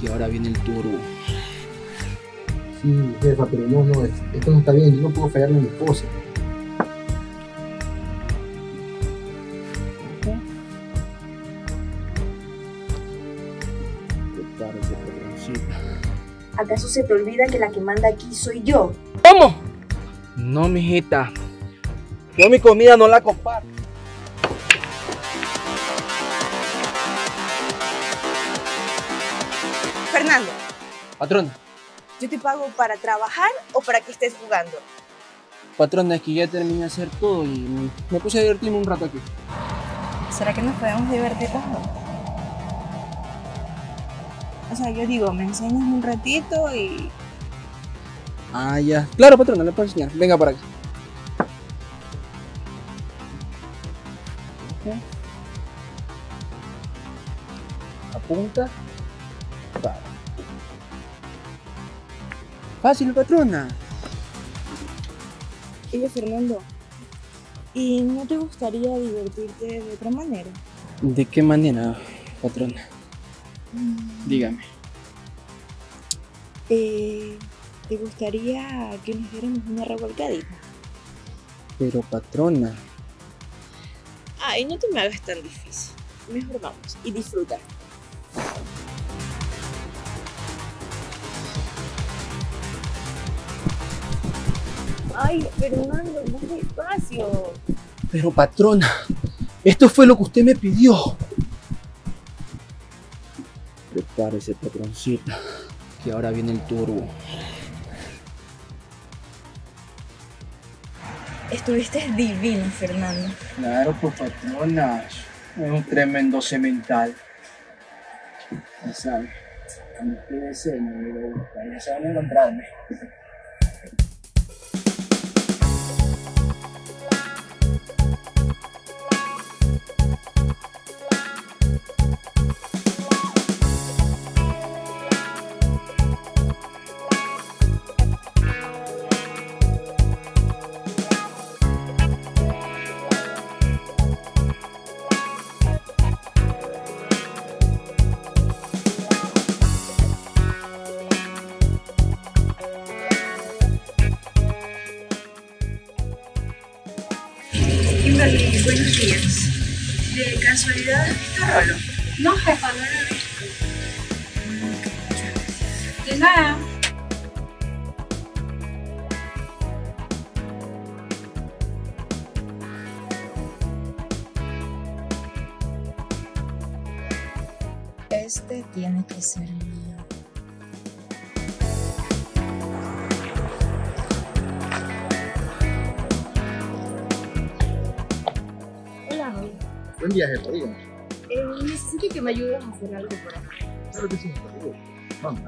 que ahora viene el turbo. Sí, jefa, pero no, no, esto no está bien, yo no puedo fallarle a mi esposa. ¿Acaso se te olvida que la que manda aquí soy yo? ¿Cómo? No, mijita. Yo mi comida no la comparto. Fernando, Patrona, ¿yo te pago para trabajar o para que estés jugando? patrona, es que ya terminé de hacer todo y me puse a divertirme un rato aquí. ¿Será que nos podemos divertir dos? O sea, yo digo, me enseñas un ratito y... Ah, ya. Claro, patrona, le puedo enseñar. Venga por aquí. Ok. Apunta. Para. Fácil, patrona. Oye, Fernando, ¿y no te gustaría divertirte de otra manera? ¿De qué manera, patrona? Dígame. Eh, ¿Te gustaría que nos diéramos una revolcadita? Pero, patrona. Ay, no te me hagas tan difícil. Mejor vamos y disfruta. Ay, Fernando, más despacio. Pero, patrona. Esto fue lo que usted me pidió. Prepárese, patroncita. Que ahora viene el turbo. Estuviste divino, Fernando. Claro, pues patrona. Es un tremendo cemental. Ya sabe. Cuando usted desee, me. Ya saben encontrarme. Buenos días. ¿De casualidad has visto Rolo? No, jefa, no lo he visto. De nada. Este tiene que ser Buen día, jefa, dígame. Eh, necesito que me ayudes a hacer algo por acá. Claro que sí, jefa, digo. Vamos.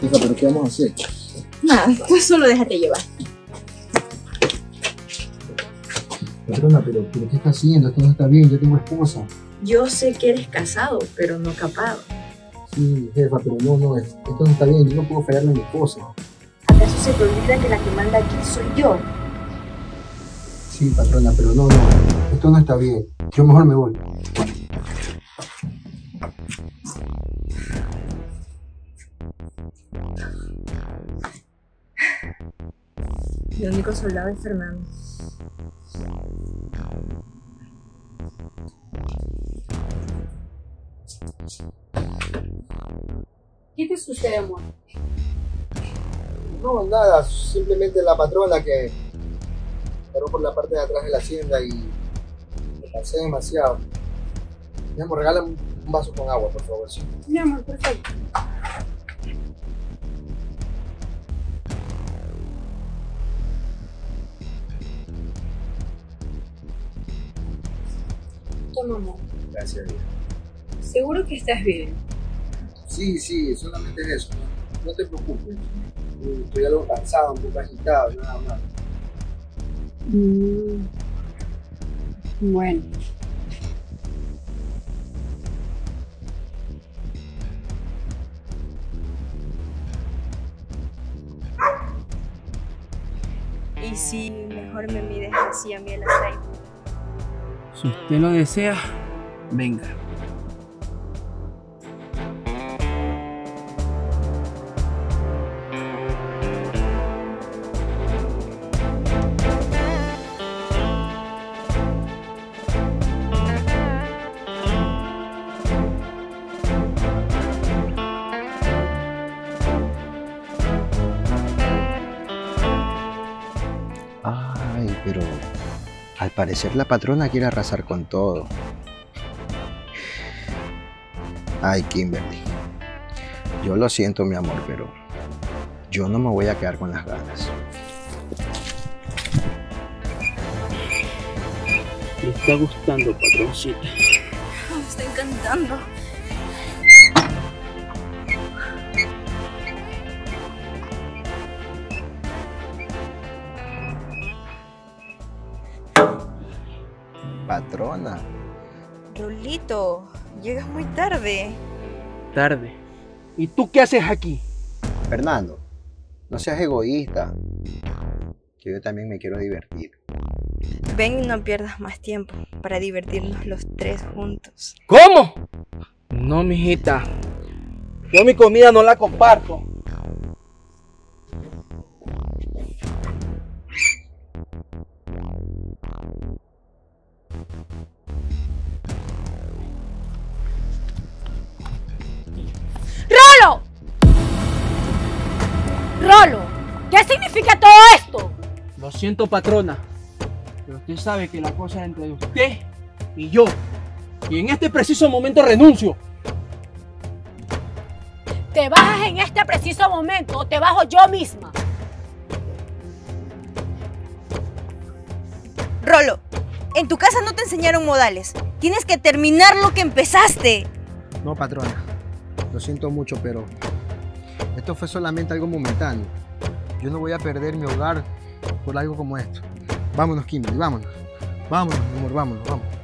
Jefa, pero ¿qué vamos a hacer? Nada, tú solo déjate llevar. Patrona, pero, pero ¿qué está haciendo? Esto no está bien, yo tengo esposa. Yo sé que eres casado, pero no capado. Sí, jefa, pero no, no, es- esto no está bien, yo no puedo fallarle a mi esposa. ¿Acaso se te olvida que la que manda aquí soy yo? Sí, patrona, pero no, no, esto no está bien. Yo mejor me voy. Mi único soldado es Fernando. ¿Qué te sucede, amor? No, nada, simplemente la patrona que paró por la parte de atrás de la hacienda y me pasé demasiado. Mi amor, regálame un un vaso con agua, por favor. sí. Mi amor, perfecto. Toma, amor. Gracias, Dios. Seguro que estás bien. Sí, sí, solamente es eso. No, no te preocupes. Estoy algo cansado, un poco agitado, nada más. Mm. Bueno. Y si mejor me mides y a mí el aceite. Si usted lo desea, venga. Ay, pero al parecer la patrona quiere arrasar con todo. Ay, Kimberly. Yo lo siento, mi amor, pero yo no me voy a quedar con las ganas. Me está gustando, patroncita. Me está encantando. Patrona. Rolito, llegas muy tarde. Tarde. ¿Y tú qué haces aquí? Fernando, no seas egoísta. Que yo también me quiero divertir. Ven y no pierdas más tiempo para divertirnos los tres juntos. ¿Cómo? No, mijita. Yo mi comida no la comparto. ¡Rolo! ¿Qué significa todo esto? Lo siento, patrona. Pero usted sabe que la cosa es entre usted y yo. Y en este preciso momento renuncio. Te bajas en este preciso momento o te bajo yo misma. Rolo, en tu casa no te enseñaron modales. Tienes que terminar lo que empezaste. No, patrona. Lo siento mucho, pero esto fue solamente algo momentáneo. Yo no voy a perder mi hogar por algo como esto. Vámonos, Kimberly, vámonos. Vámonos, mi amor, vámonos, vámonos.